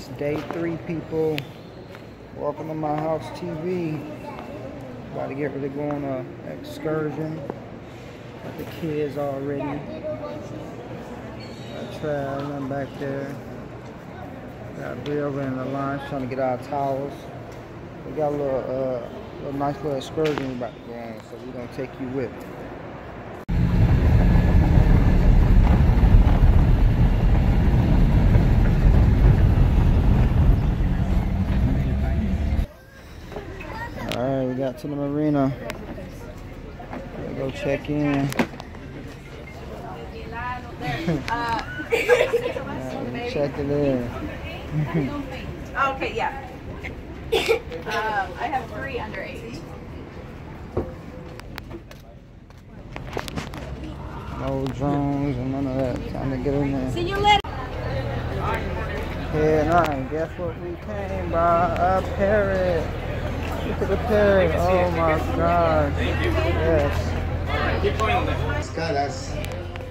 It's day three, people. Welcome to Myhouse TV. About to get ready to go on a excursion. Got the kids already. Got traveling back there. Got Bill in the line trying to get our towels. We got a little, uh, little nice little excursion we about to go on, so we're gonna take you with. Alright, we got to the marina. Gotta go check in. Alright, check it in. Okay, yeah. um, I have three under eight. No drones and none of that. Time to get in there. See you later. Yeah, nine. Guess what we came by? A parrot. Look at parrot. Oh my god. Yes. escalas.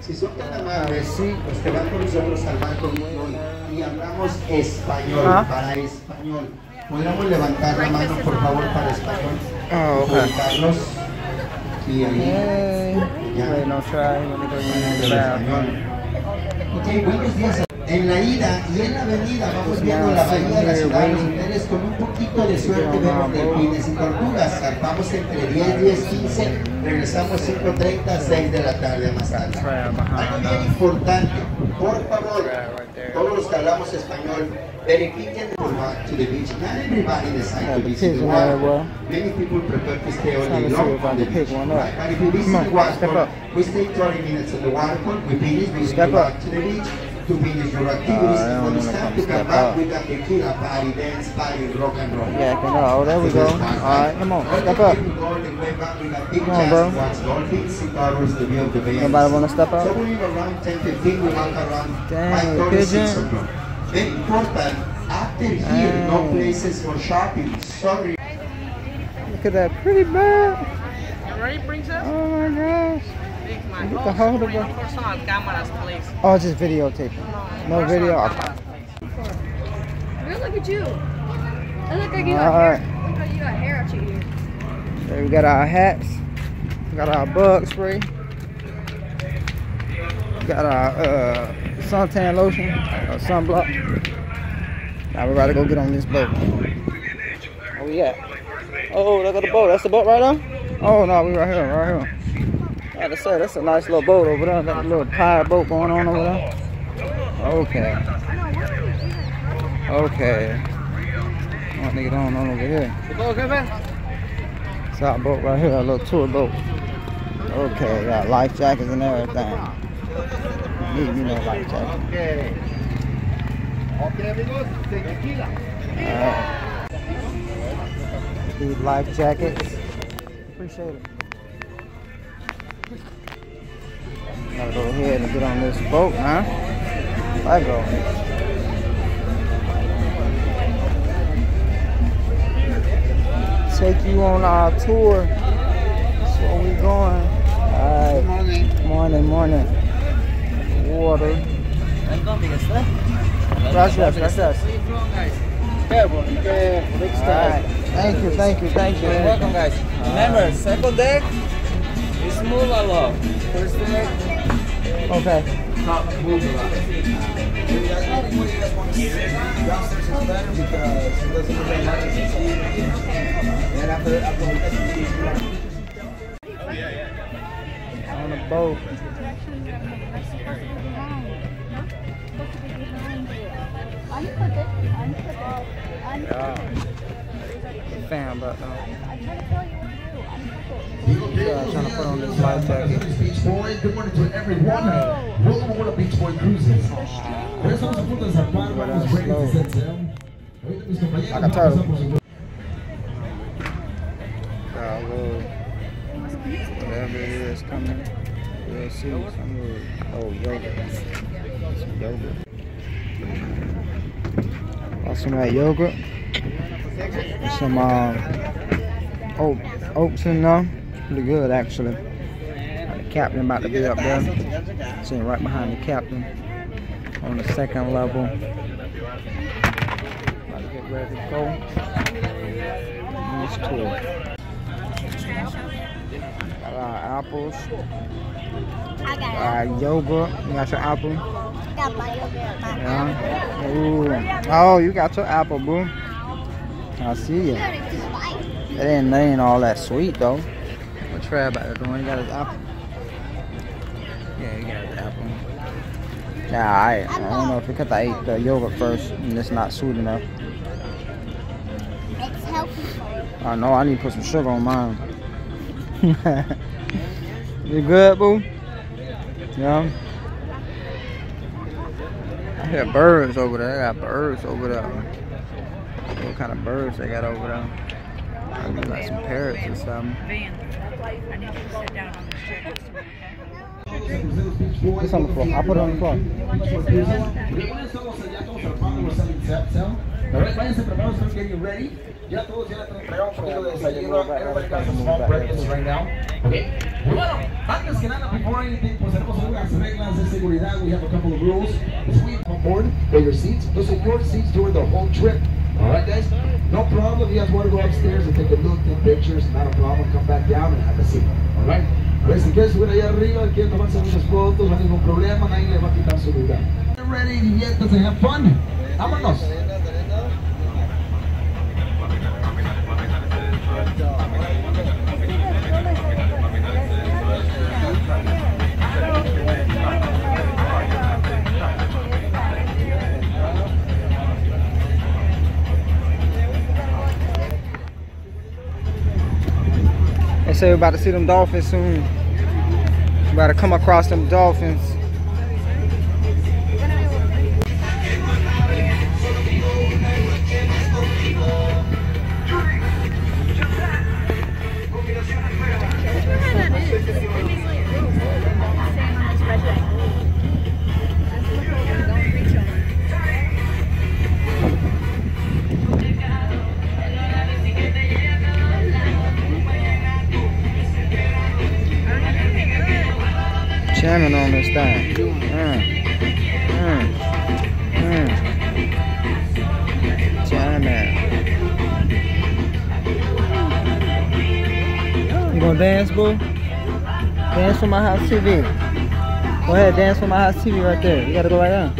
Si son tan amables, Sí. los que van con nosotros al banco Milton y hablamos español, Ah. para español. ¿Podríamos levantar la mano, por favor, para español? Oh, okay. Carlos. Aquí, ahí. Ya. Wait, no try. Bathroom. español. Ok, buenos días. En la ida y en la venida vamos viendo la bahía de la ciudad de los hoteles con un poquito de suerte vemos delfines y tortugas. Entre 10, 10, 15, regresamos 5.30, 6 de la tarde más tarde. Algo bien importante, por favor, todos los que hablamos español, verifiquen the walk to the beach. Not everybody decides Yeah, to the visit the pigeon water. there, well. Many people prefer to stay see long on the beach. Right? But if you visit on, the waterfall, up. we stay 30 minutes in the waterfall, we finish, we back to the beach to finish your activities. Uh, I and don't when it's wanna come to back, up. we got tequila party, dance party, rock and roll. Yeah, I can go. Oh, there we go. Alright, come on. Step up. Come on, bro. Nobody wanna step up? So we leave around 10, 15, we walk around Dang, 5, 30, 6 pigeon. o'clock. Very important, after here, no places for shopping. Sorry. Look at that pretty bird. You ready, princess? Oh my gosh. Big man. Get the hold of No cameras, please. Oh, just videotaping. No personal video. cameras, please. Look at you. I look like you All got right. hair. Look like you got hair out your ears. There we got our hats. We got our bug spray. We got our uh, suntan lotion, or sunblock. Now we're about to go get on this boat. Where we at? Oh, look at the boat. That's the boat right there? Oh, no, we right here, right here. I said, that's a nice little boat over there. A little pirate boat going on over there. Okay. Okay. I want to get on, on over here. It's our boat right here, a little tour boat. Okay, got life jackets and everything. Need you know life jacket. Okay. Okay, amigos, tequila. Alright. These life jackets. Appreciate it. Gotta go ahead and get on this boat, huh? I go. Take you on our tour. That's where we going. Alright. Morning. Morning, morning. Water. Gracias, gracias. Alright. Thank you, thank you, thank you. You're welcome, guys. Remember, second deck is move a lot. First Okay. not move a lot. Downstairs is better because it doesn't move as much as it's And after, after On the boat. Yeah. Fam, but um, uh, trying to put on this good morning to everyone. Welcome aboard Beach Boy Cruises. Turtle. Got a little, whatever it is coming. We'll see. Some little, oh, yogurt. Some yogurt. Got some of that. Some um, oat, oats in there. Uh, pretty good, actually. Got the captain about to be up there. Sitting right behind the captain on the second level. ready to go. These two. Got our apples. I got Our yogurt. You got your apple? Got my yogurt. Yeah. Ooh. Oh, you got your apple, boo. I see you. It's spicy. It ain't, that ain't all that sweet though. What Trav about to do? He got his apple. Yeah, he got his apple. Yeah, I, I don't know if because I ate the yogurt first and it's not sweet enough. It's healthy. I know I need to put some sugar on mine. you good, boo? Yeah. I hear birds over there. They got birds over there. What kind of birds they got over there? Maybe like some parrots or something. I need you to sit down on this chair next to me, okay? It's on the floor. I'll put it on the floor. Alright, váyanse preparados, start getting ready. Ya todos ya tenemos un poquito de desayuno. Everybody got some small breakfast right now. Okay. Bueno, antes que nada, before anything, pues tenemos algunas reglas de seguridad. We have a couple of rules. So we on board for your seats. Those are your seats during the whole trip. Alright, guys? No problem. You guys want to go upstairs and take a look, take pictures, not a problem. Come back down and have a seat. Alright? Pues si quieres subir allá arriba, quieren tomarse muchas fotos, no hay ningún problema, nadie le va a quitar su lugar. Ready, diviértanse, have fun. Vámonos. Say we're about to see them dolphins soon. About to come across them dolphins. Myhouse TV. Go ahead, dance for Myhouse TV right there. You gotta go right there.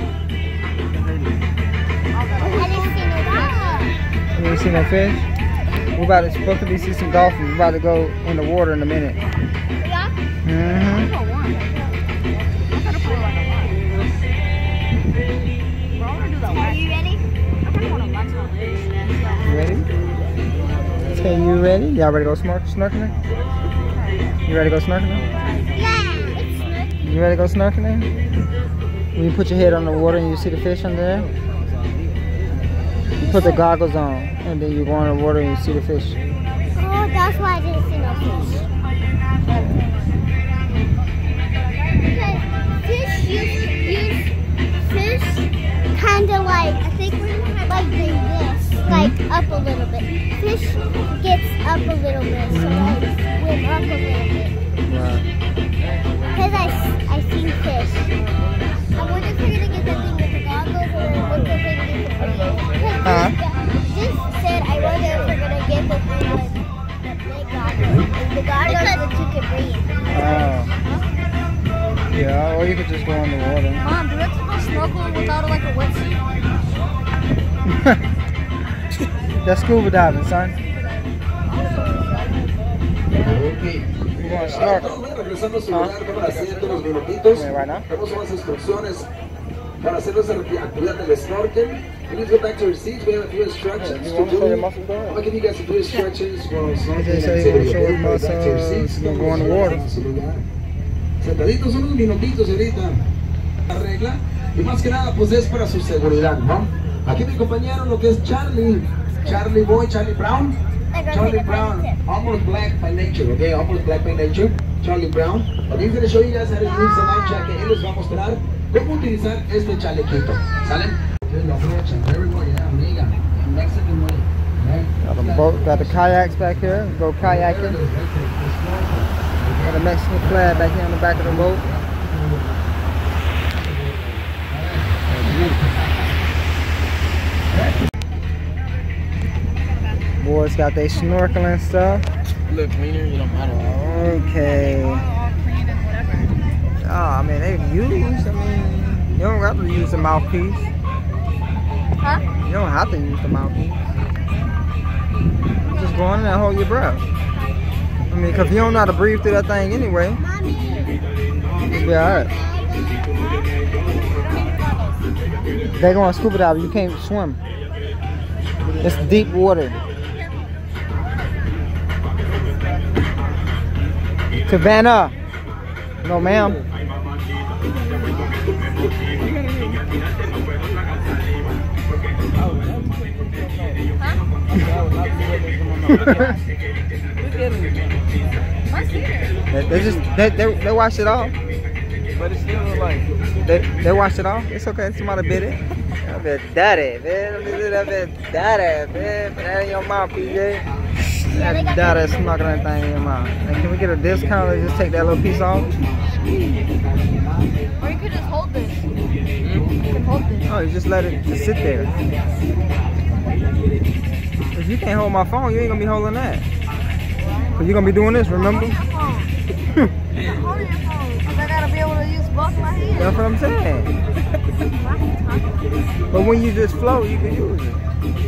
You ain't see no fish? We're about to supposed to be see some dolphins. We're about to go in the water in a minute. Mm-hmm. Are you ready? you ready? Y'all ready to go snork snorkeling? You ready to go snorkeling? Yeah, it's snorkeling. You ready to go snorkeling? When you put your head on the water and you see the fish under there, you put the goggles on and then you go in the water and you see the fish. Oh, that's why I didn't see no fish. Because fish use, use fish kind of like, I think like they this, like up a little bit. Fish gets up a little bit, so I swim up a little bit. Because I, s- I seen fish. I wonder if they're going to get the thing with the goggles or what they're going to get the breathe. Huh? Just said I wonder if they're going to get the thing with the big goggles. The goggles that you can breathe. Oh. Yeah, or you could just go in the water. Mom, do we have to go snorkel without like a wetsuit? That's scuba diving, son. Ok. We're going to snorkel? Todos regresando a su lugar, cámara asiento, unos minutitos. Tenemos unas instrucciones para hacer nuestra actividad del snorkel. Please go back to your seats. We have a few instructions You to to do. I'm ahead. gonna give you guys a few instructions for snorkeling activity. Go back to your seats. you go in the water. A su lugar. Sentaditos unos minutitos ahorita. La regla. Y más que nada, pues es para su seguridad, ¿no? Aquí mi compañero, lo que es Charlie. Charlie Boy, Charlie Brown. Charlie Brown, almost black by nature, okay? Almost black by nature. Charlie Brown. And he's going to show you guys how to use the life jacket. Él les va a mostrar cómo utilizar este chalequito. ¿Salen? Lo aprovechan. Very well, yeah, amiga. Mexican way. Right? Got the boat, got the kayaks back here. Go kayaking. Got a Mexican flag back here on the back of the boat. boys got their snorkeling stuff. A little cleaner, you don't matter. Okay. All clean and whatever. Oh, I mean, they use, I mean, you don't have to use the mouthpiece. Huh? You don't have to use the mouthpiece. Just go in there and hold your breath. I mean, because you don't know how to breathe through that thing anyway. You'll be alright. They're going to scuba diving. You can't swim. It's deep water. Savannah. No, ma'am. They, they just they, they they washed it off. But it's still like, They they washed it off. It's okay. Somebody bit it. That bit daddy, man. Let me see that bit daddy, man. Put that in your mouth, PJ. That daddy smuggling thing in your mouth. And can we get a discount or just take that little piece off? Or you could just hold this. Hmm? You can hold this. Oh, you just let it just sit there. If you can't hold my phone, you ain't gonna be holding that. Cause you're gonna be doing this, remember? Hold your phone. I gotta be able to use both my hands. That's what I'm saying. But when you just float, you can use it.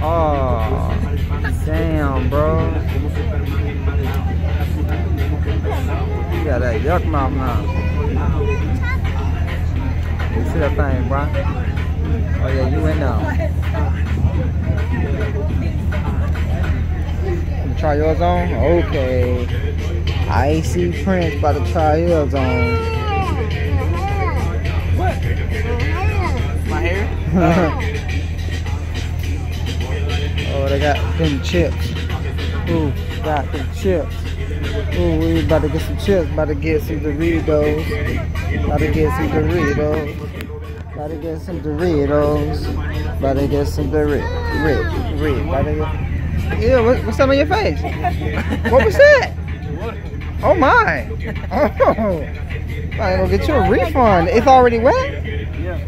Oh, damn, bro. You got that yuck mouth now. You see that thing, bro? Oh yeah, you in now. You try yours on? Okay. Icy Prince about to try yours on. What? my hair? they got them chips. Ooh, got them chips. Ooh, we about to get some chips. About to get some Doritos. About to get some Doritos. About to get some Doritos. About to get some Doritos. About to get... Yeah, what, what's up on your face? What was that? Oh my! Oh, I gonna get you a refund. It's already wet. Yeah.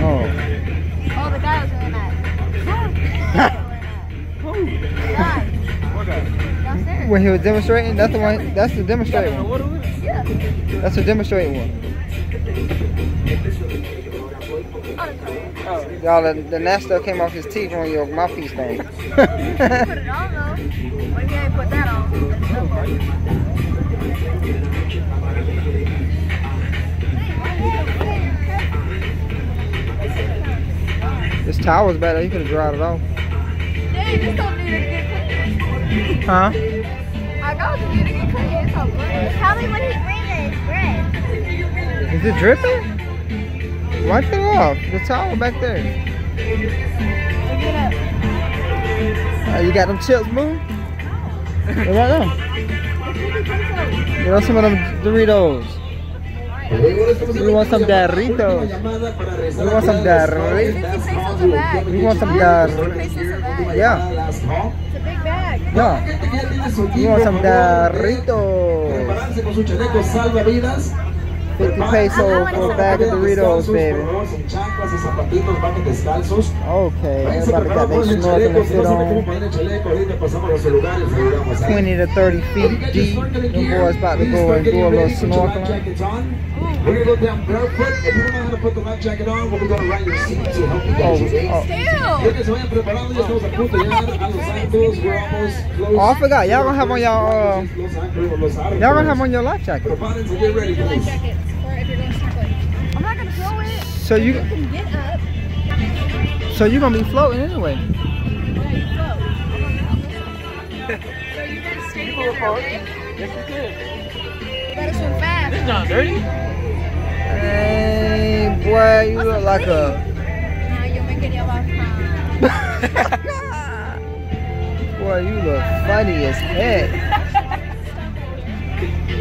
Oh. Oh, the guy was doing that. Guy, When he was demonstrating, that's the one. That's the demonstrating one. What is it? Yeah. That's the demonstrating one. Oh, Y'all, the, the Nestor came off his teeth on your mouthpiece thing. Put it on though. You ain't put that on? this towel's better. You could have dried it off. Dang, this don't need to get. Huh? I got to need to get clean. It's all blurry. Tell me when his bread. Is it dripping? Wipe it off. The towel back there. Pick it up. Uh, you got them chips, move? They're right there. Get us some of them Doritos. We want some Doritos. We want some Doritos. 50 pesos a bag. We want some 50 Doritos. pesos a bag. Yeah, It's a big bag. yeah. We want some Doritos. Prepararse con su chaleco salvavidas. 50 pesos for a bag of Doritos, baby. Sin chanclas y zapatitos, vayan descalzos. Okay, Váyanse everybody got their preparados con snorkeling chaleco. Fit no saben cómo on. poner el chaleco, ahorita pasamos a los celulares y ayudamos. ¿eh? 20 to 30 feet deep. Them boys about to go and do a little snorkeling. We're gonna go down barefoot. If you don't know how to put the life jacket on, we'll be going around your seat to help you guys. Oh, Ew. Ya que se vayan preparando, ya estamos a punto de llegar a Los Santos. We're almost close. oh, I forgot. Y'all gonna have on y'all, uh, Los Ángeles, Los Árboles. y'all gonna have on your life jacket. Prepárense, get ready. Jackets So you, You get up. so you're gonna be floating anyway. You so you guys stay together, okay? yes, you could. You gotta swim fast. This not dirty. Hey, boy, you look like a. Nah, you're making your hard. Boy, you look funny as heck.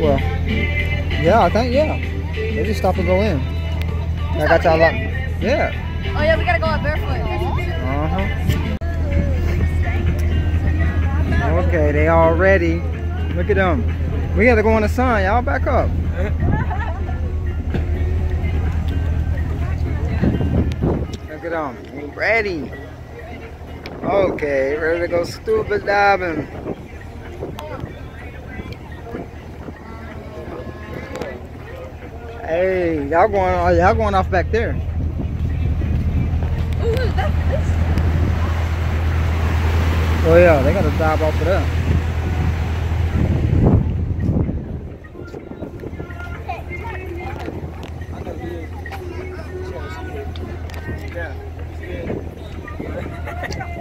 Well, yeah, I think yeah. They just stop and go in. I got y'all up. Yeah. Oh yeah, we gotta go out barefoot. Uh huh. Okay, they all ready. Look at them. We gotta go in the sun. Y'all back up. Let's at them. Ready. Okay, ready to go scuba diving. Hey, y'all going y'all going off back there. Ooh. Oh yeah, they gotta dive off of there.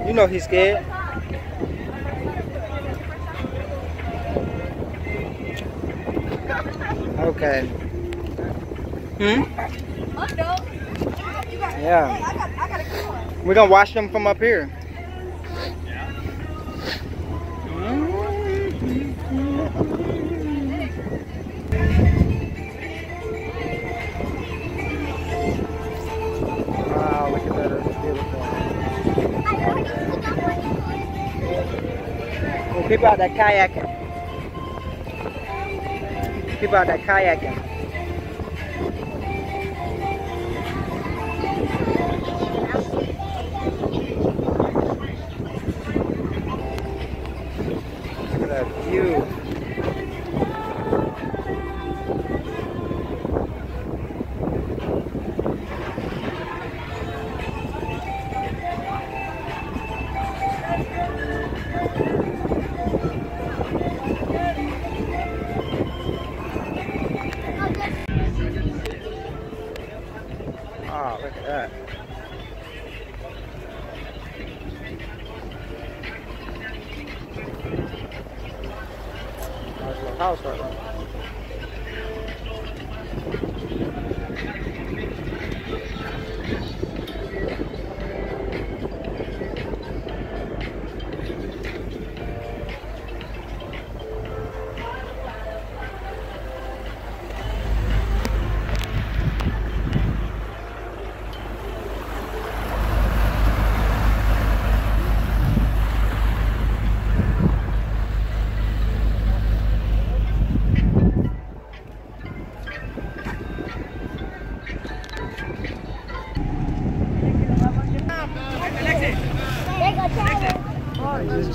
You know he's scared. Okay. Hmm? Yeah. We're gonna watch them from up here. Look at that. Well, out that kayaking. Keep out that kayaking.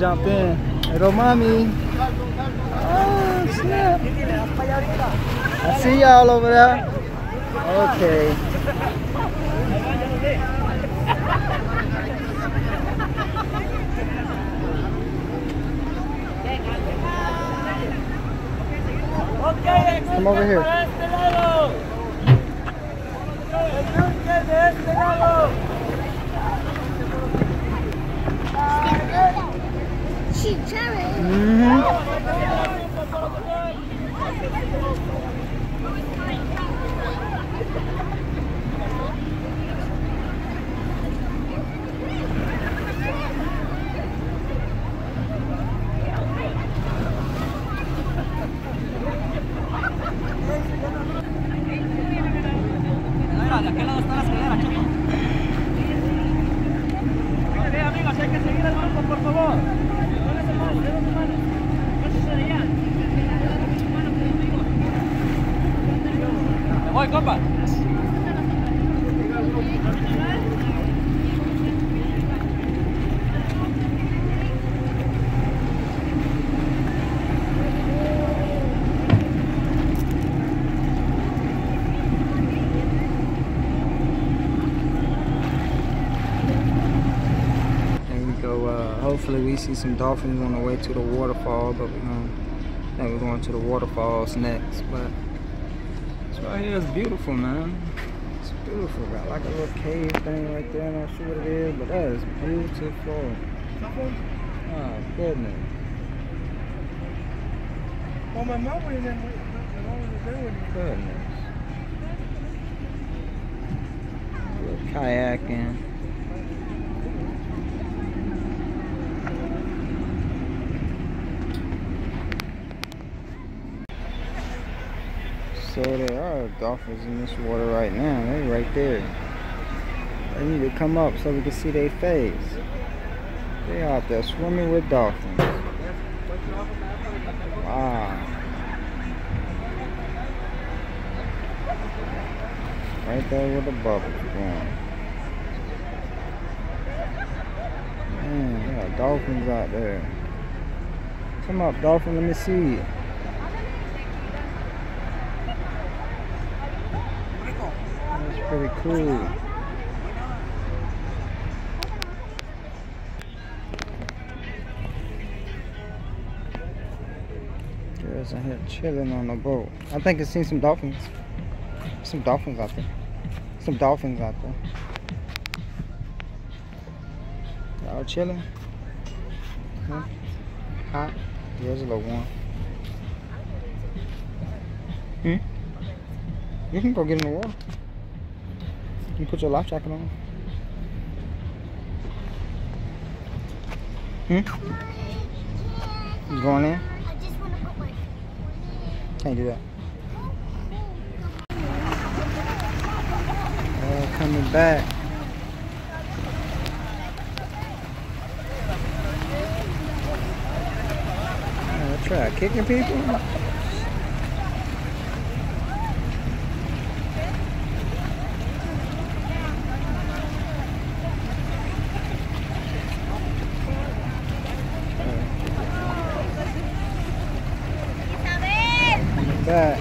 Jumped in. Little mommy. Oh, snap. I see y'all over there. Okay. Come over here. She trying. Mm-hmm. Voy, compa. And we go, uh, hopefully we see some dolphins on the way to the waterfall, but we're gonna, I think we're going to the waterfalls next. But this right here is beautiful, man. It's beautiful. Got like a little cave thing right there. I'm not sure what it is, but that is beautiful. Oh, goodness. Well, my mom was in Goodness. Little kayaking. So there are dolphins in this water right now. They're right there. They need to come up so we can see their face. They out there swimming with dolphins. Wow. Right there where the bubbles going. Man, are dolphins out there. Come up, dolphin. Let me see. That's pretty cool. Girls out here chilling on the boat. I think I seen some dolphins. Some dolphins out there. Some dolphins out there. Y'all chilling? Huh? Hot? It's a little warm. Hmm? You can go get in the water. You put your life jacket on. Hmm? You going in? I just want to put my Can't do that. Uh, coming back. Uh, try kicking people. Coming back.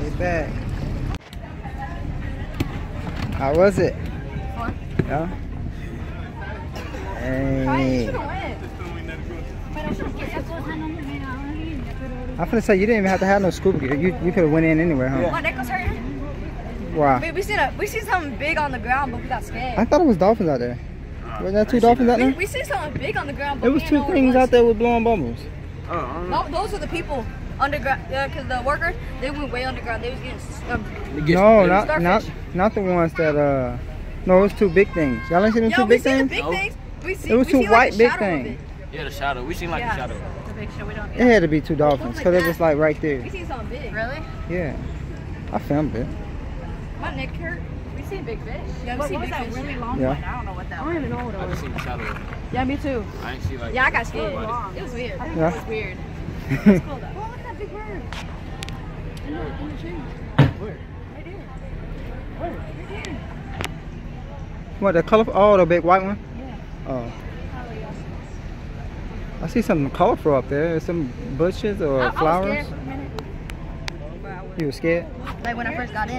Way back. How was it? Fun. Yeah. Hey. I'm finna say you didn't even have to have no scuba gear. You you could have went in anywhere, huh? My neck was hurting. Why? We, we seen a we seen something big on the ground, but we got scared. I thought it was dolphins out there. Wasn't that two dolphins out we, there? we seen something big on the ground, but It was we two didn't know what it things was. out there with blowing bubbles. No, those are the people underground. Yeah, because the workers they went way underground. They was getting s- um, No, not Starfish. not not the ones that uh. No, it was two big things. Y'all ain't seen them Yo, two we big seen the things? big No. things. We see, It was we two see, like, white big things. it. Yeah, the shadow. We seen like Yeah. the shadow. The big show we don't It had to be two dolphins because it was like right there. We seen something big. Really? Yeah, I filmed it. My neck hurt. We seen big fish. Yeah, we what, seen what was that fish. really long Yeah. one? I don't know what that I was. don't even know what I it just seen the shadow. Yeah, me too. I ain't see like. Yeah, I got scared. Nobody. It was weird. I think Yeah. that was weird. Oh, look at that big bird. In the, in the tree. Where? Right there. What the colorful? Oh, the big white one. Yeah. Oh. I see something colorful up there. Some bushes or I, flowers. scared for a minute. But I You were scared? Like when I first got in.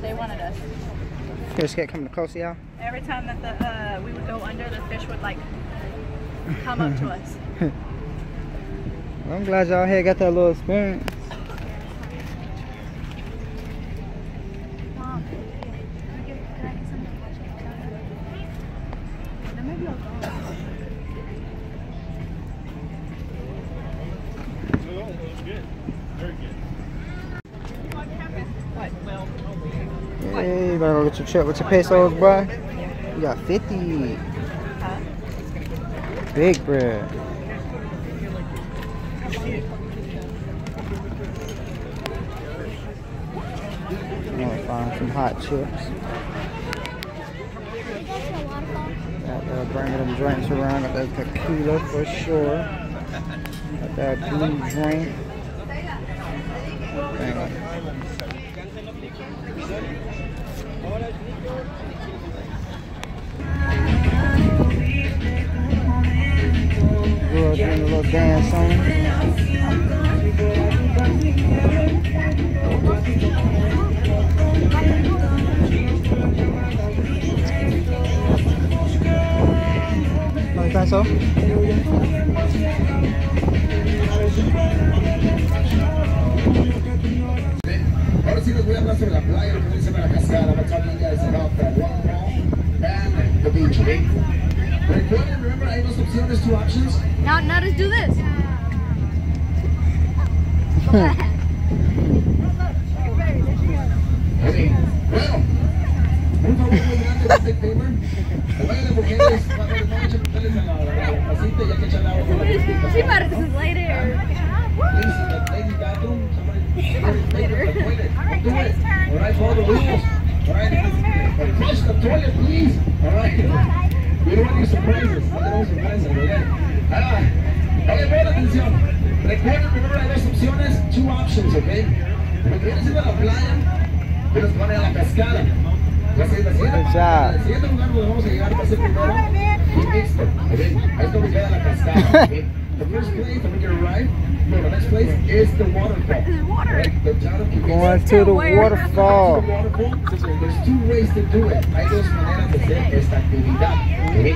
They wanted us. You were scared coming close to y'all? Every time that the uh, we would go under, the fish would like come up to us. Well, I'm glad y'all here got that little experience. Mom, can I get, can I get some Then maybe I'll go. Hey, you better get your check with your pesos, bro. You got 50. Big bread. I'm gonna find some hot chips. Got uh, bringing them drinks around. Got that tequila for sure. Got that blue drink. Girl doing a little dance on. So. Ahora sí les voy a hablar sobre la playa, lo que dice la cascada. I'm talking you guys about the waterfall and the beach, okay? Recuerden, remember, hay dos opciones, two options. Now, now just do this. Ok, bueno. Un favor muy grande, un big favor. Que vayan a mujeres, She better this is later. Please, in the ladies' bathroom, somebody make it the toilet. Don't do it. All right, follow the rules. All right, flush the toilet, please. All right. We don't surprises. No sorpresas, ¿verdad? Ah, oye, pon atención. Recuerden, primero hay dos opciones, two options, ¿ok? Lo que viene siendo la playa, pero se van a ir a la cascada. Good job. el siguiente lugar donde vamos a llegar va primero mixto. Ahí es donde queda la cascada. The first place we can arrive, no, the next place is the waterfall. Right? The town of Going to the waterfall. There's two ways to do it. Hay dos maneras de hacer esta actividad. ¿ok?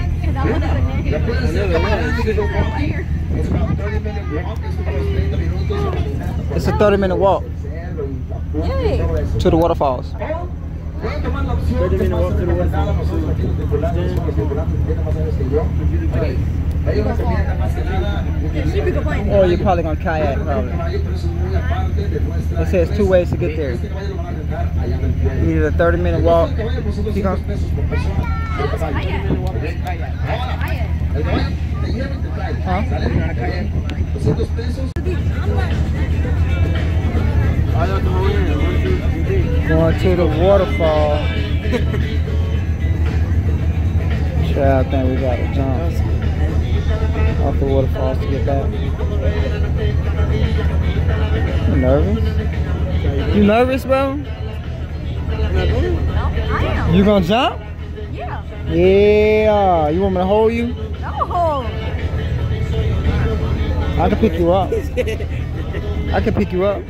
Una, la puedes hacer caminando y go walking. It's about 30 minute walk. Es como los 30 minutos. It's a 30 minute walk to the waterfalls. Tomar la opción que más recomendada a nosotros aquí los tripulantes, son los tripulantes que tienen más años que yo. Ok. Ellos recomiendan más que nada Or you're probably gonna kayak, probably. It says two ways to get there. Either a 30 minute walk. You gonna, Huh? 200 pesos. going to the waterfall. Sure, I think we gotta jump off the waterfalls to get back. You nervous? You nervous, bro? No, I am. You gonna jump? Yeah. Yeah. You want me to hold you? No. I can pick you up. I can pick you up.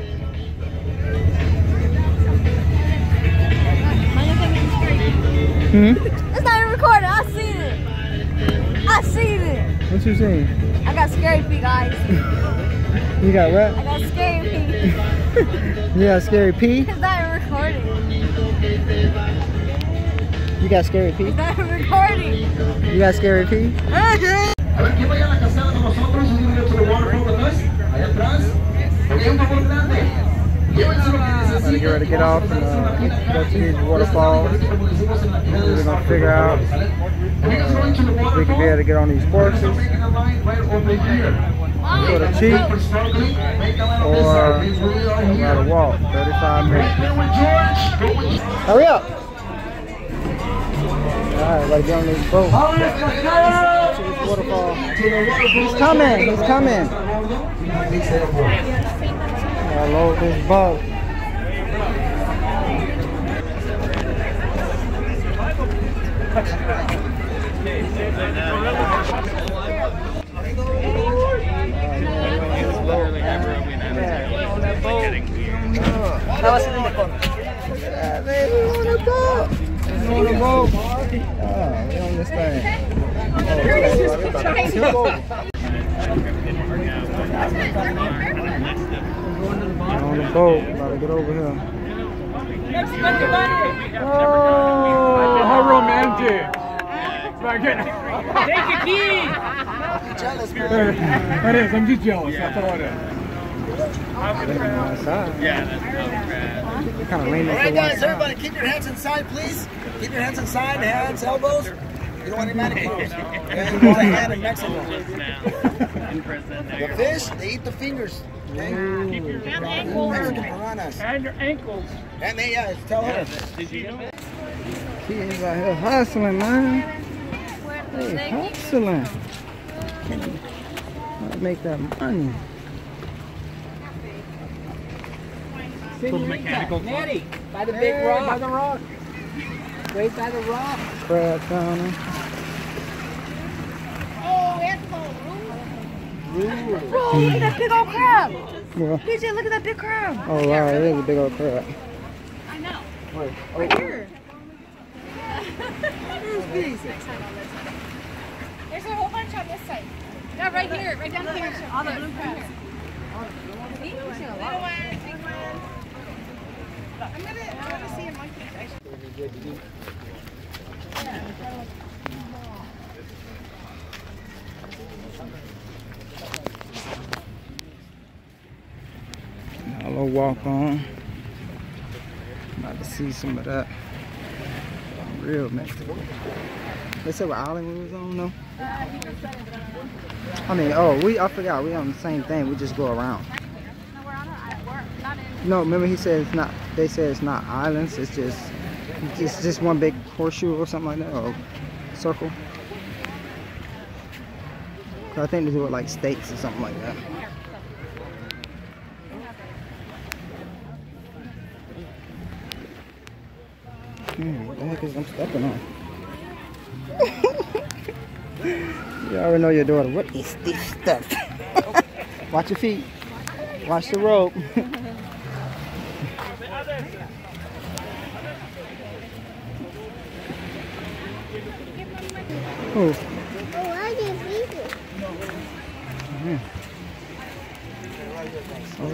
Hmm? It's not even recording. I seen it. I seen it. What you saying? I got scary feet, guys. You got what? I what? got scary feet. You got scary P? It's not even recording. You got scary P? It's not even recording. You got scary P? A ver, ¿quién vaya a la cascada con nosotros? You need to go to the waterfall with us. Allá atrás. Ok, un favor grande. Gotta get ready to get off and uh, go to these waterfalls. We're gonna figure out if we can be able to get on these horses for the cheap or we gotta walk 35 minutes. Hurry up! Alright, gotta get on this boat. Waterfall. He's coming, he's coming. Gotta load this boat. Yeah, man, we on the boat. We on the boat. Oh, we on this thing. Oh, on the boat. About to get over here. Oh, How romantic! Fucking. Take a key! That is, I'm just jealous. That's all it is. Yeah, that's kind of lean All this right, to one guys, side. everybody, keep your hands inside, please. Keep your hands inside, hands, elbows. You don't want any mannequins. Yeah, you want a hand in Mexico. The fish, they eat the fingers. Okay? Mexican piranhas. And your ankles. And they, yeah, tell her. Kids out here hustling, man. They hustling. Gotta make that money. Mechanical. Natty, by the big rock. By the rock. Right by the rock. Crab counter. Bro, look at that big old crab. Well, PJ, look at that big crab. oh wow, it is a big old crab. Oh. Right here. There's a whole bunch on this side. Yeah, right here, right down here. On the blue pass. A little walk on. About to see some of that real Mexico. They said what island we was on, no? I mean, oh, we I forgot we on the same thing. We just go around. No, remember he said it's not. They said it's not islands. It's just it's just one big horseshoe or something like that, or circle. I think do it like steaks or something like that. Hmm, what the heck is I'm stepping on? you already know your daughter. What is this stuff? Watch your feet. Watch the rope. Oh, I can see it. oh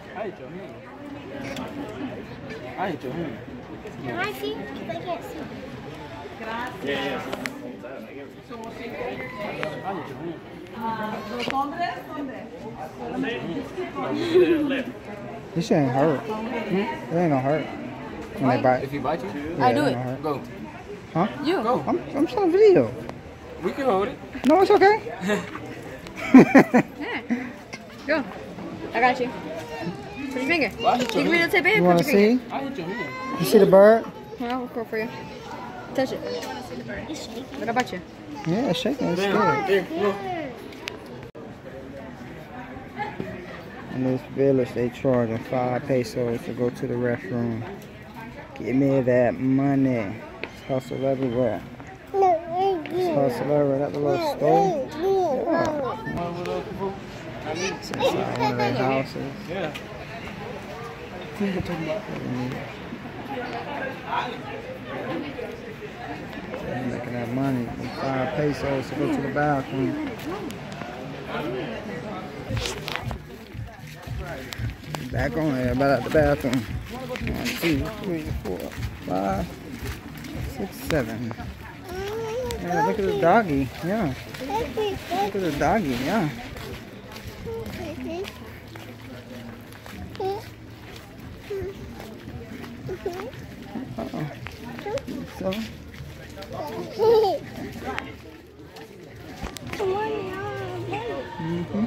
Bite your hand. Bite your hand. Can I see? 'Cause I can't see. Bite your hand. This ain't hurt. Hmm? It ain't gonna hurt when they bite. If you bite you, Yeah, I do ain't it. hurt. go. Huh? You. Go. I'm, I'm showing video. We can hold it. No, it's okay. Yeah. Go. I got you. Put your finger. Well, I You your can hand. videotape it. you Put wanna see? I hit your hand. You see the bird? Yeah, I'll go for you. Touch it. Look about you. Yeah, it's shaking. It's Damn. scared. In this village, they charging five pesos to go to the restroom. Give me that money. It's hustle everywhere. It's hustle everywhere. That the little store. It's inside one of their houses. Yeah. They're making that money. Five pesos to go to the bathroom. Back on about at the bathroom. One, two, three, four, five, six, seven. Yeah, look at the doggy. Yeah, look at the doggy. Yeah. Uh-oh. So, Come on now. mm-hmm.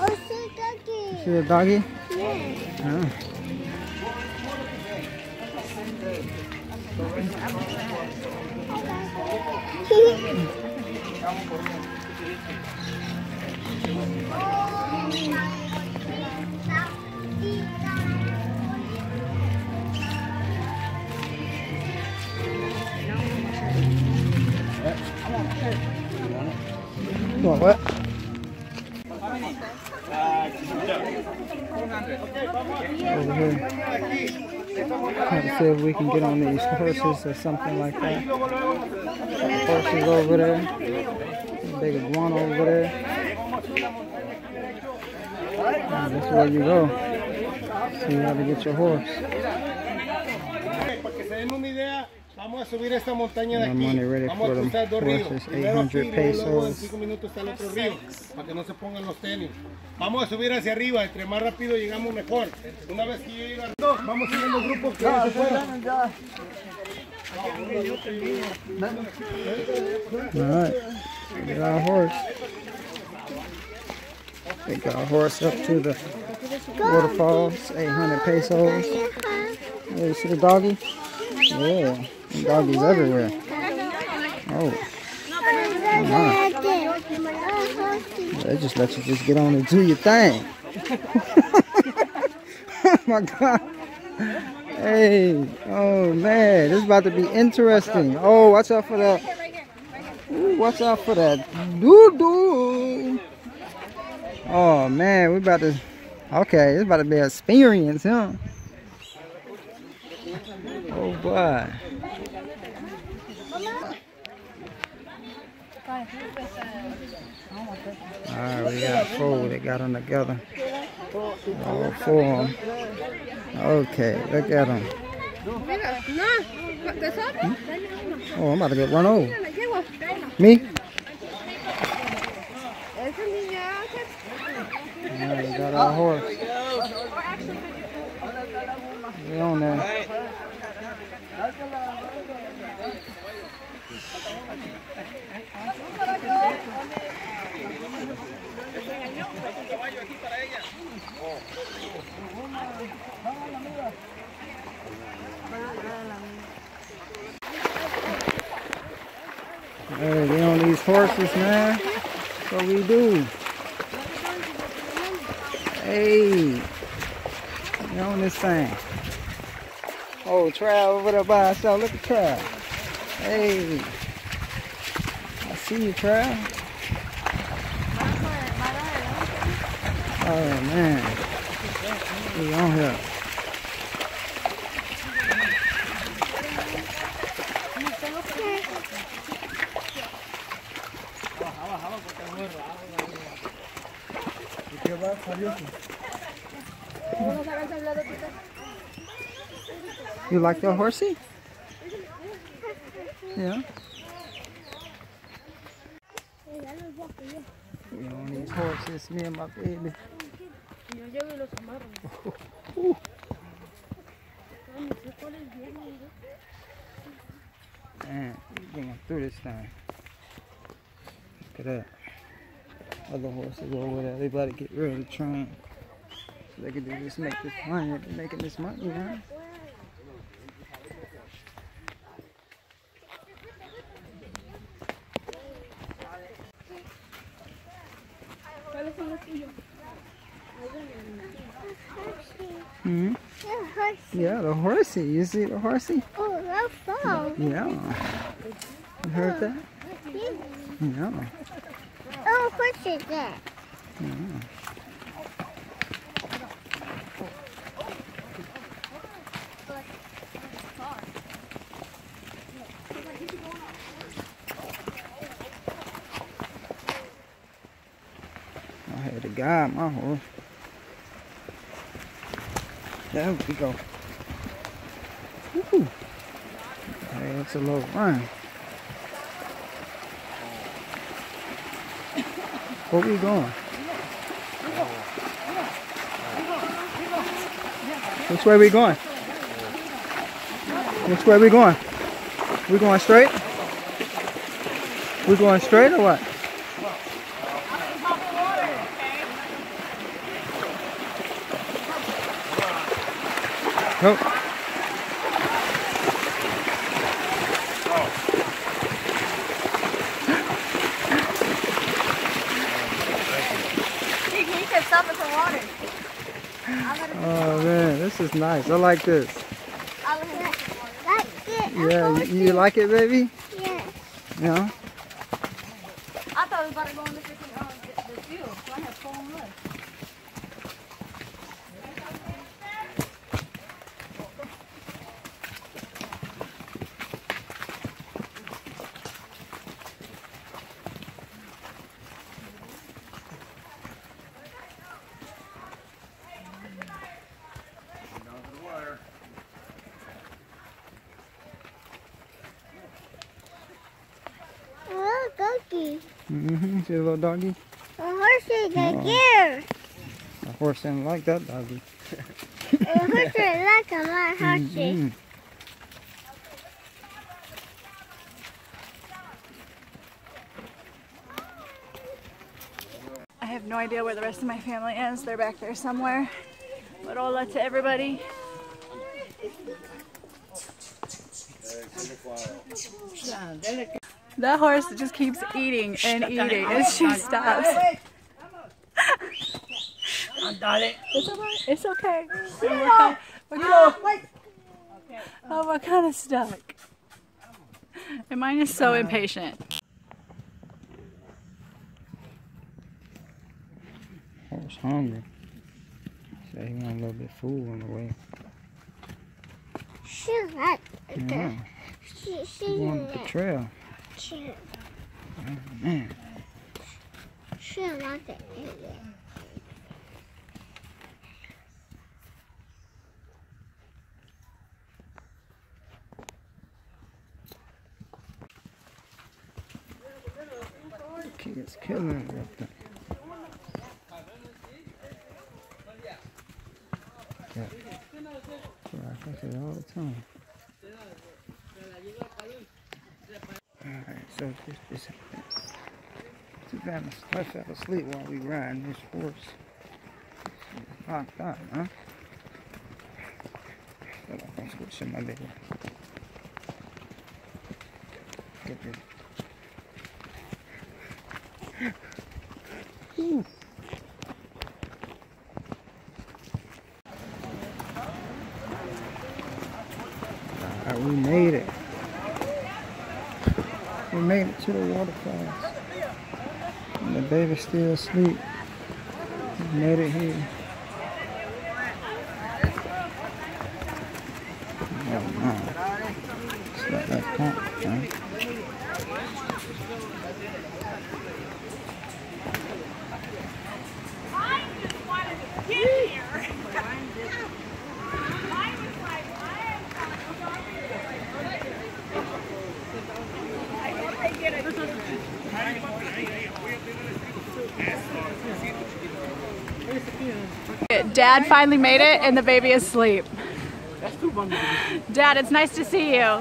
Oh, see, Ducky. See the doggy? Yeah. Yeah. You want what? Over here. Trying to see if we can get on these horses or something like that. Horses over there. Big iguana over there. And that's where you go. So you have to get your horse. Vamos a subir esta montaña de aquí. money ready Vamos a cruzar dos ríos. Primero aquí 800 y luego en cinco minutos está el otro río. Para que no se pongan los tenis. Vamos a subir hacia arriba. Entre más rápido llegamos mejor. Una vez que yo llegue a dos, vamos siguiendo grupos que se puedan. Alright. We got our horse. We got a horse up to the waterfalls, 800 pesos. Yeah, you see the doggy? Yeah, doggies everywhere. Oh, uh-huh. they just let you just get on and do your thing. oh my God. Hey, oh man, this is about to be interesting. Oh, watch out for that. Ooh, watch out for that doo doo. Oh man, we about to. Okay, it's about to be an experience, huh? Oh boy. Alright, we got four. They got them together. All four of 'em. Okay, look at them. Hmm? Oh, I'm about to get run over. Me? Alright, oh. we got our horse. We on there. Hey, we on these horses, man. That's what we do. Hey, we on this thing. Oh, Trav over there by herself. Look at Trav. Hey, I see you, Trav. Oh man, we on here. You like your horsey? Yeah. We on these horses, me and my baby. Ooh. Man, we going through this thing. Look at that. Other horses over there, they about to get rid of the train. So they can do just make this money. Making this money, man. hmm Yeah, the horsey. You see the horsey? Oh, that's fun. Yeah. You heard that? Yeah. Oh, what's it that? yeah. Guide my horse. There we go. Woo. Hey, it's a little run. Where we going? Which way we going? Which way we going? We going straight? We going straight or what? Nope. He, he kept stopping for water. Oh man, this is nice. I like this. I let him for water. That's it. Yeah, you, you like it, baby? Yeah. Yeah. Doggy? A horsey right Oh. here. The horse didn't like that doggy. A horsey like a my horsey. Mhm. I have no idea where the rest of my family is. They're back there somewhere. But hola to everybody. That horse just keeps eating and eating and she stops. It's alright. It's okay. We're kind we're kind oh, we're kind of stuck. And mine is so impatient. Horse hungry. Say he want a little bit of food on the way. She like Yeah. She, she He wanted the trail. She, Oh, man. she like it. Kids killing it up. Yeah. I say all the time. Alright, so this this bad I fell asleep while we riding this horse. Locked up, huh? Like I'm switching my leg. Get this. Ooh. Alright, we made it. We made it to the waterfalls. And the baby's still asleep. We made it here. Oh no. It's not that pump, huh? Dad finally made it and the baby is asleep. Dad, it's nice to see you.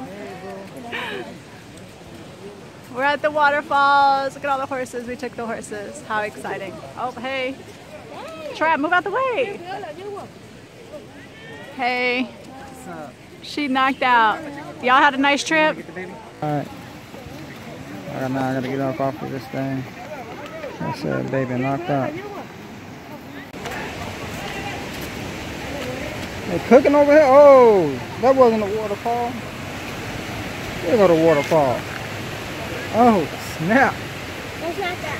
We're at the waterfalls. Look at all the horses. We took the horses. How exciting. Oh, hey. Trap, move out the way. Hey. She knocked out. Y'all had a nice trip? Alright. I got now I gotta get up off of this thing. I said baby knocked out. They cooking over here? Oh, that wasn't a waterfall. There go the waterfall. Oh, snap. It's not that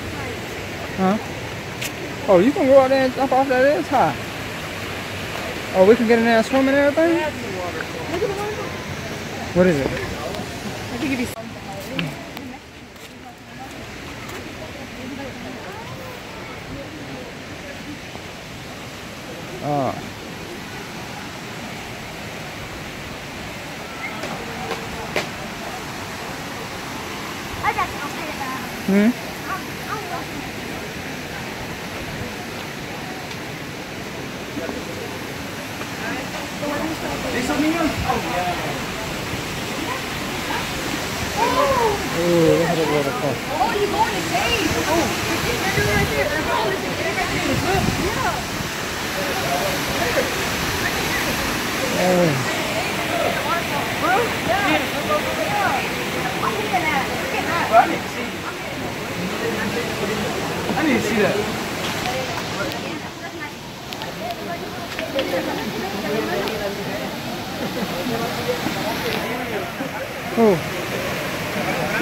hard. Huh? Oh, you can go out there and jump off that. is high. Oh, we can get in there and swim and everything? What is it? I can give you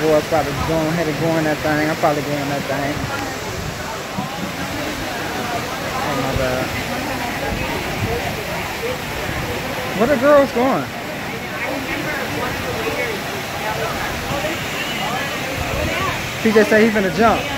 boy's probably going ahead and going that thing. I'm probably going that thing. Oh my bad. Where the girls going? PJ said he's gonna jump.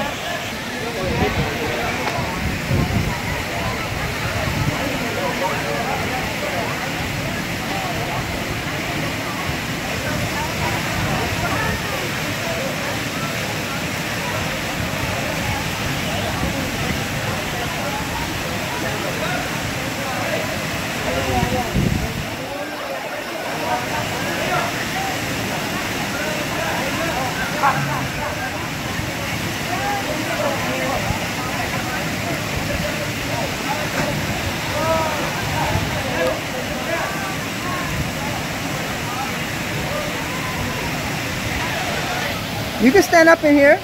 You can stand up in here.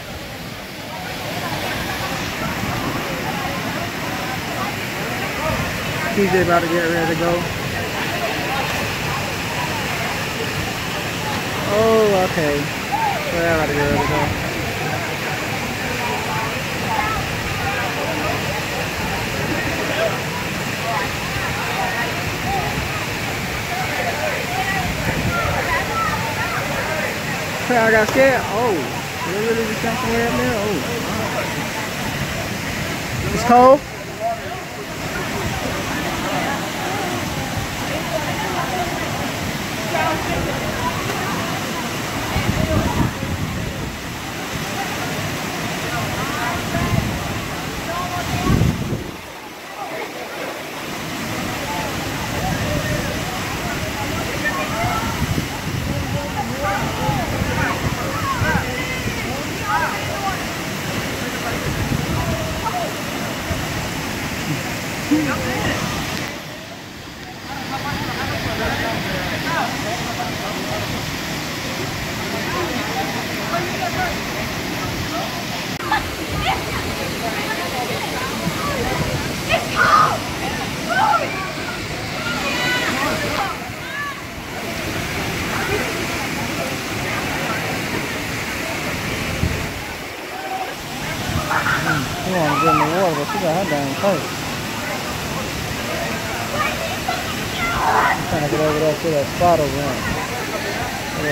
TJ about to get ready to go. Oh, okay. Well, about to get ready to go. I got scared. Oh, Oh, it's cold. She want to get in the water, but she got her dang face. Trying to get over there to that spot over there.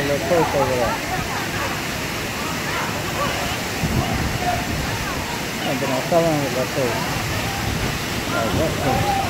That little place over there. I've been on telling with that place. Like that place.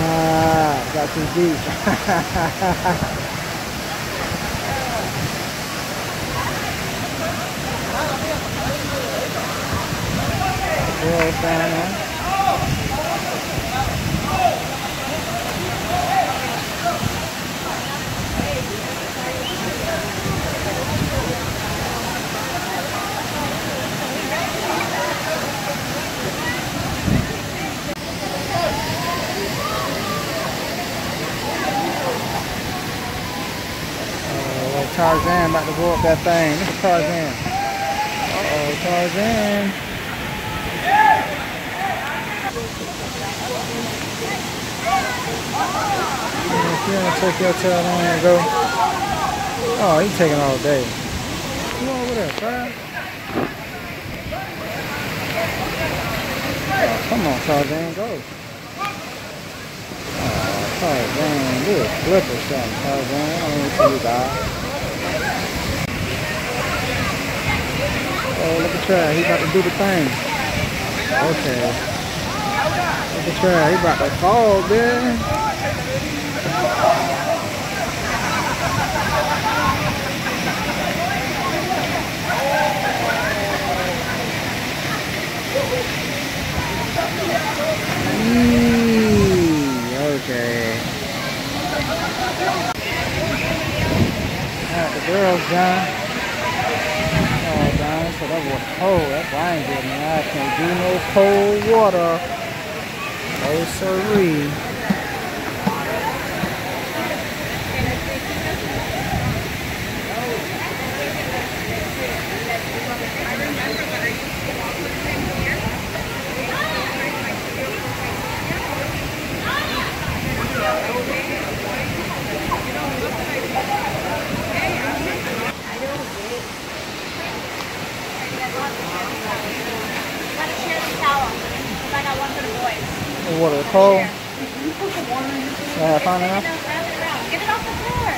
Ah, got too deep. Girls down there. Uh, like Tarzan about to go up that thing. Look at Tarzan. Uh-oh, Tarzan. Yeah, if you want to take your tail on and go. Oh, he's taking all day. Come on over there, Tarzan. Oh, come on, Tarzan, go. Oh, Tarzan, do a flip or something, Tarzan. I don't want to die. Uh, oh, look at Trav. He about to do the thing. Okay. Look at Trav, he about to fall, man. Eee, okay. Alright, the girls done. Oh, done. So that was cold. That's why I ain't getting it. I can't do no cold water. Oh, siree. Gotta share the towel. 'cause I got one for the boys. The water cold. You put the water in the Yeah, I found enough. Get it off the floor.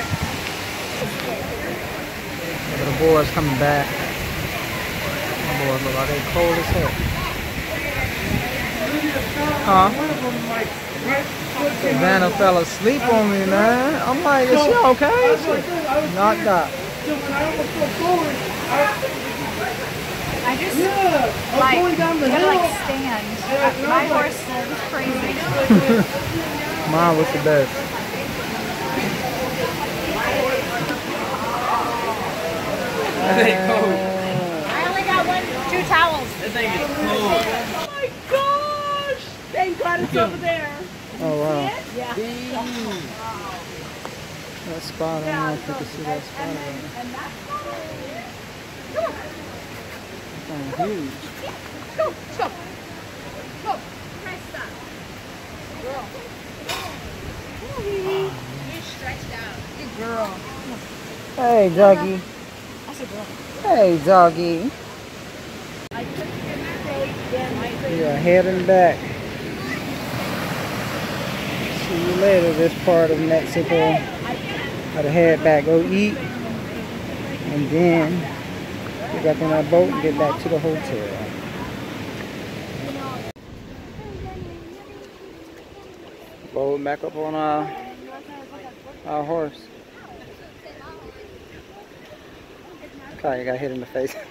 Look at the boys coming back. My boys look like they cold as hell. Huh? Savannah fell asleep on me, man. I'm like, is she okay? She knocked out. I just Yeah, I'm like going down the gotta, hill. like stand. My horse is crazy. Mine was the best. I only got one, two towels. This thing is cold. Oh my gosh! Thank God it's over there. Oh wow. Yeah. That spot, I don't know if you can see that spot. over there. And That thing huge. Go, go. Go. Cresta. Girl. You're stretched out. Good girl. Hey, doggy. That's a girl. Hey, doggy. Are heading back. See you later, this part of Mexico. Gotta head back, go eat, and then get back on our boat and get back to the hotel. Load back up on our, our horse. God, you got hit in the face.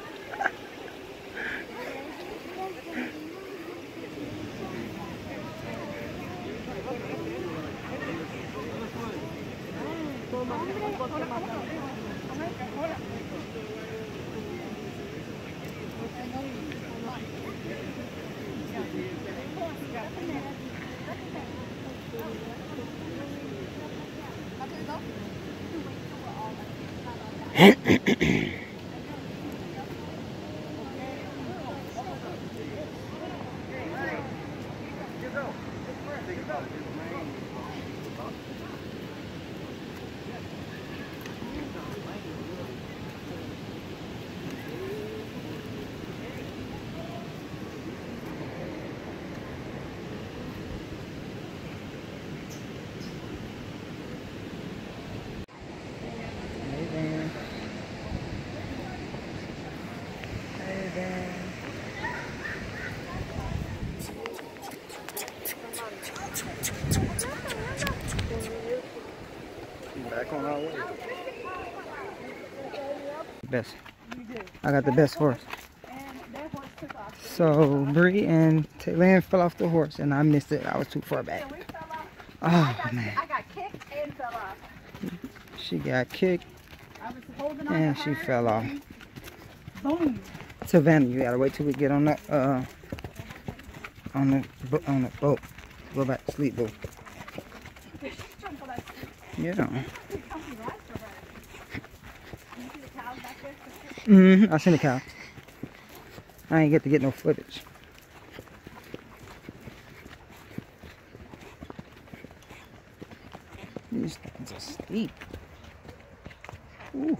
I got the best horse. So Bree and TaeLynn fell off the horse and I missed it. I was too far back. Oh man. I got kicked and fell off. She got kicked and she fell off. Boom. Savannah, you gotta wait till we get on the uh on the on the boat. Go back to sleep, boo. Yeah. Mm-hmm. I seen the cow. I ain't get to get no footage. These things are steep. Ooh,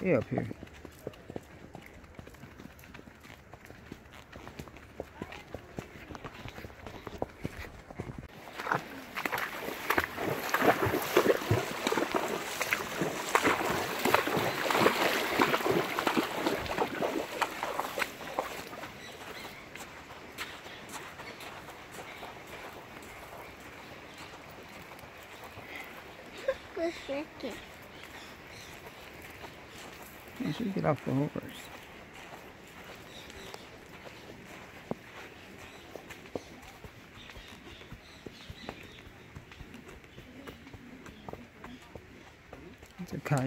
Way up here.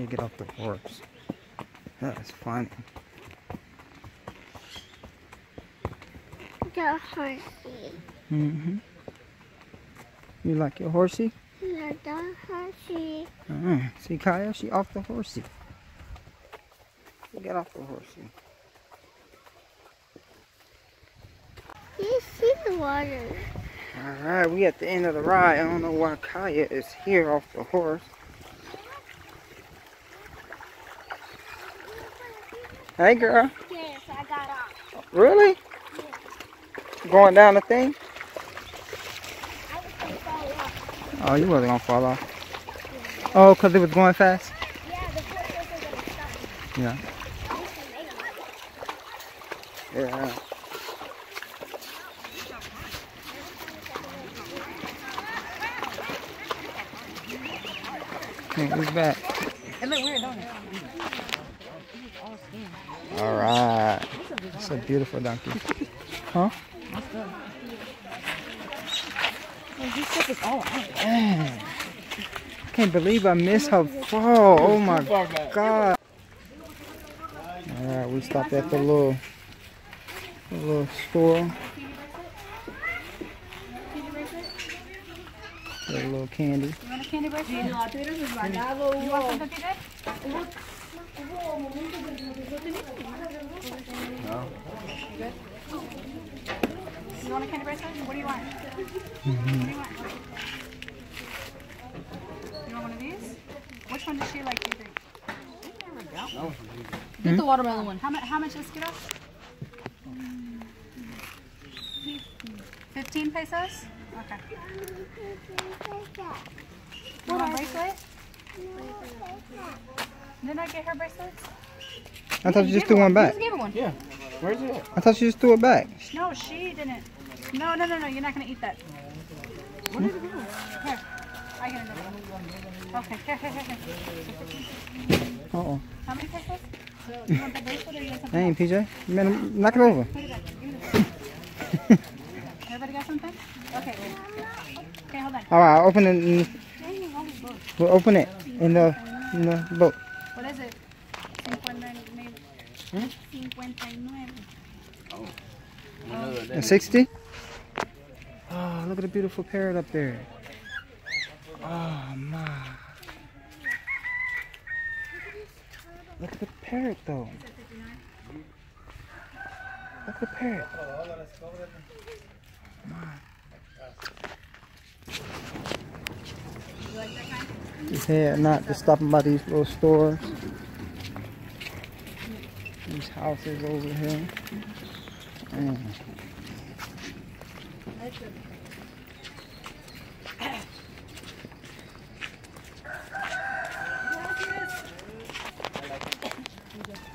You get off the horse. That's funny. The horsey. Mm-hmm. You like your horsey? Yeah, the horsey. Uh, see Kaya, she off the horsey. Get off the horsey. You see the water. Alright, we at the end of the ride. I don't know why Kaya is here off the horse. Hey girl. Yes, I got off. Really? Going down the thing? I was gonna fall off. Oh, you wasn't gonna fall off. Oh, because it was going fast? Yeah, the horse wasn't gonna stop. Yeah. Yeah. Okay, he's back. It look weird, don't it? Alright. It's a beautiful donkey. Huh? This stuff is all out. Man. I can't believe I missed her fall. Oh my god. Alright, we stopped at the little, the little store. Get a little candy. You want a candy bracelet? You want something, PJ? No. You want a candy bracelet? What do you want? Mm-hmm. What do you want? You want one of these? Which one does she like, do you think? There we go. Get the watermelon one. How much, how much is Skittles? 15 pesos? Okay. You want a bracelet? Didn't I get her bracelets? I thought you just threw one back. Just gave her one. Yeah. Where's it? I thought you just threw it back. No, she didn't. No, no, no, no. You're not gonna eat that. Where did it go? Here, I get another one. Okay, here, here, here, here. Uh oh. How many pesos? You want the bracelet or you want something Dang. PJ. Man, knock it over. Put it back. Give me this. Everybody got something? Okay, wait. Okay, hold on. Alright, I'll open it. In, Dang, all these books. we'll open it in the in the boat. What is it? 59. Hmm? 59. A 60? Oh, look at the beautiful parrot up there. Oh, my. Look at the parrot, though. Look at the parrot. His head not just stopping by these little stores. These houses over here. Mm.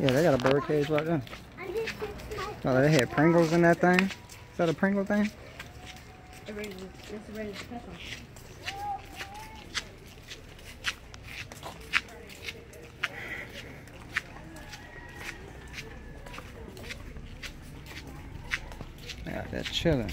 Yeah, they got a bird cage right there. Oh, they had Pringles in that thing. Is that a Pringle thing? Yeah, they're chilling.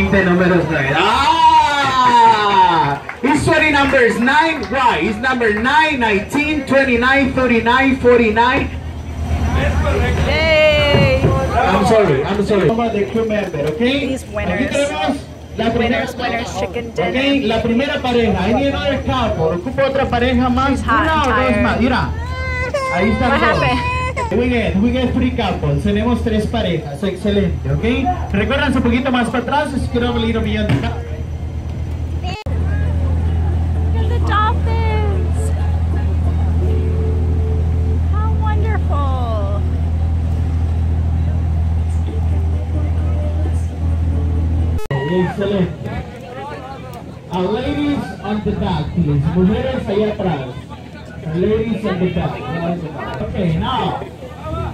Números 9. ¡Ah! Y su numbers 9, why? It's number 9, 19, 29, 39, 49. Yay! I'm sorry, I'm sorry. The crew member, okay? These winners. Aquí tenemos la primera, Winners, winners, chicken dinner. la primera pareja. I need another couple. Ocupa otra pareja más. hot Una o dos más. Mira. Ahí están What happened? We get, we get three couples. Tenemos tres parejas. Excelente, ¿ok? Recuerden un poquito más para atrás. De Look at the dolphins! How wonderful! Excelente. Uh, ladies on the back, please. Mujeres allá atrás. Uh, ladies on the back. Okay, now.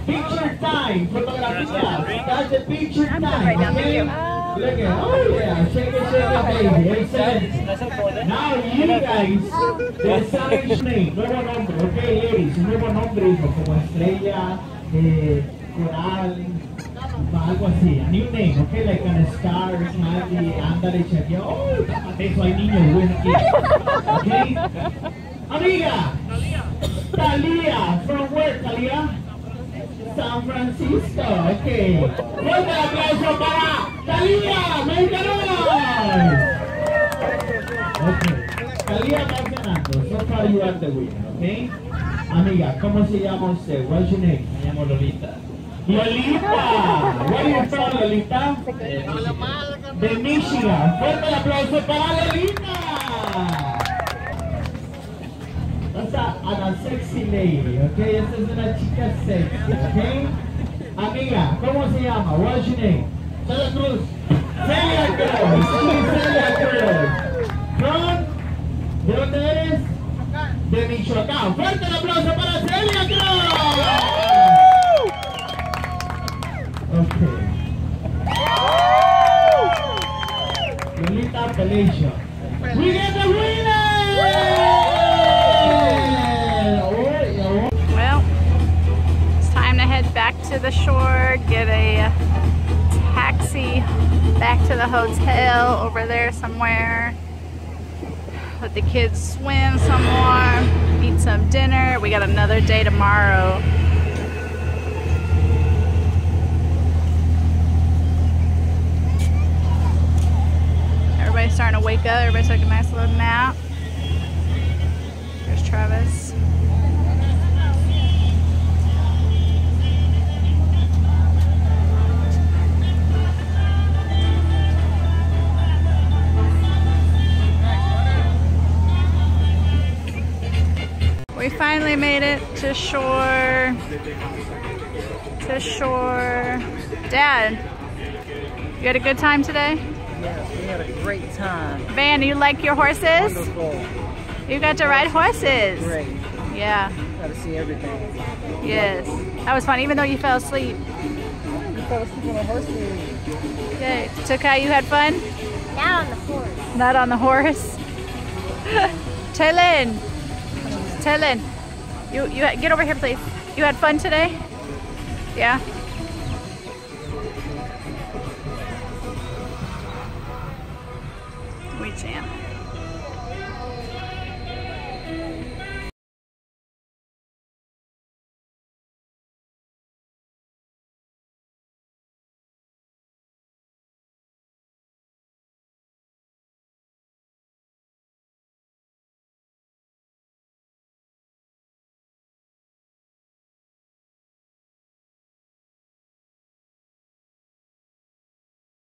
Picture time. Fotografías. That's the picture time. Okay? Look at, oh yeah, shake it, shake it, baby. Excelente. Now you guys decide your name. Nuevo nombre, okay, ladies. Nuevo nombre, hijo, como estrella, eh, coral, algo así. A new name, okay, like an star, candy, ándale, chequea. Oh, eso hay niños buenos aquí. Okay? Amiga. Talia. From where, Talia? San Francisco, ok. Fuerte aplauso para Talia, make noise. Ok. Talia va ganando. So far you are the winner, ok. Amiga, ¿cómo se llama usted? What's your name? Me llamo Lolita. Lolita! Where are you from, Lolita? De Michigan. Fuerte el aplauso para Lolita. That's a, a sexy lady, ok? Esta es una chica sexy, ok? Amiga, ¿cómo se llama? What's your name? Celia Cruz. Celia Cruz. Celia Cruz. From, ¿De dónde eres? De Michoacán. Fuerte el aplauso para Celia Cruz. Ok. Lolita Appalachian. We get the to the shore, get a taxi back to the hotel over there somewhere. Let the kids swim some more, eat some dinner. We got another day tomorrow. Everybody's starting to wake up. Everybody took a nice little nap. There's Travis. We finally made it to shore. To shore. Dad, you had a good time today? Yes, we had a great time. Van, you like your horses? Wonderful. You got to ride horses. Great. Yeah. Got to see everything. Yes. That was fun, even though you fell asleep. You fell asleep on a horse Yay. Tukai, you had fun? Not on the horse. Not on the horse. TaeLynn. TaeLynn. You you get over here, please. You had fun today? Yeah.